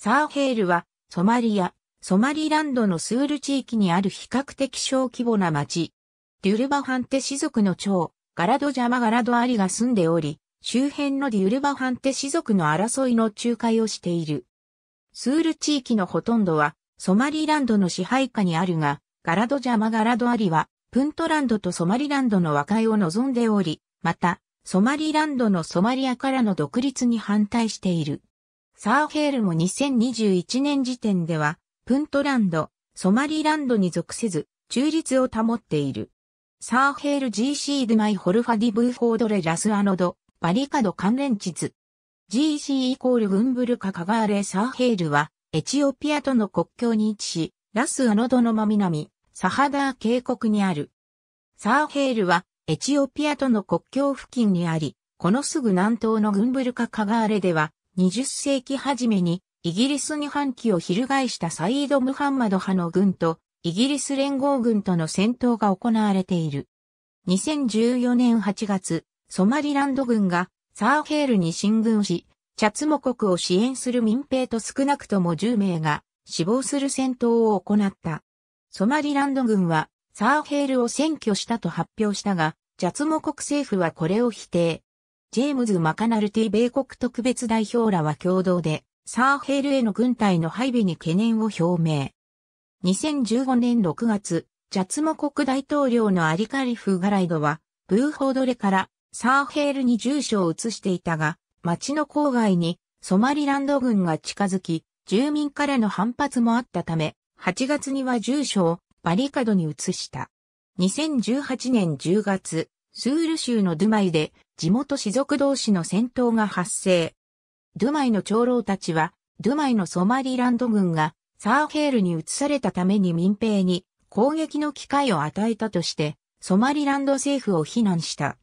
サーヘールはソマリア、ソマリランドのスール地域にある比較的小規模な町。デュルバハンテ氏族の長、ガラドジャマガラドアリが住んでおり、周辺のデュルバハンテ氏族の争いの仲介をしている。スール地域のほとんどはソマリランドの支配下にあるが、ガラドジャマガラドアリはプントランドとソマリランドの和解を望んでおり、また、ソマリランドのソマリアからの独立に反対している。サーヘールも2021年時点では、プントランド、ソマリランドに属せず、中立を保っている。サーヘール GC ドマイホルファディブーフォードレラスアノド、バリカド関連地図。GC イコールグンブルカカガーレサーヘールは、エチオピアとの国境に位置し、ラスアノドの真南、サハダー渓谷にある。サーヘールは、エチオピアとの国境付近にあり、このすぐ南東のグンブルカカガーレでは、20世紀初めにイギリスに反旗を翻したサイード・ムハンマド派の軍とイギリス連合軍との戦闘が行われている。2014年8月、ソマリランド軍がサーヘールに進軍し、チャツモ国を支援する民兵と少なくとも10名が死亡する戦闘を行った。ソマリランド軍はサーヘールを占拠したと発表したが、チャツモ国政府はこれを否定。ジェームズ・マカナルティ米国特別代表らは共同で、サーヘルへの軍隊の配備に懸念を表明。2015年6月、ジャツモ国大統領のアリカリフ・ガライドは、ブーホードレからサーヘルに住所を移していたが、町の郊外にソマリランド軍が近づき、住民からの反発もあったため、8月には住所をバリカドに移した。2018年10月、スール州のドゥマイで地元氏族同士の戦闘が発生。ドゥマイの長老たちは、ドゥマイのソマリランド軍がサーヘールに移されたために民兵に攻撃の機会を与えたとして、ソマリランド政府を非難した。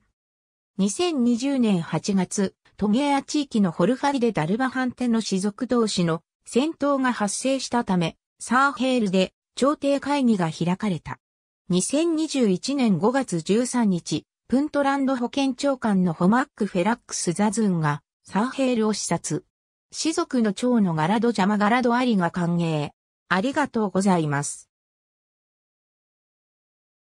2020年8月、トゲア地域のホルファリでデュルバハンテの氏族同士の戦闘が発生したため、サーヘールで調停会議が開かれた。2021年5月13日、プントランド保健長官のホマック・フェラックス・ザズンがサーヘールを視察。士族の長のガラド・ジャマガラド・アリが歓迎。ありがとうございます。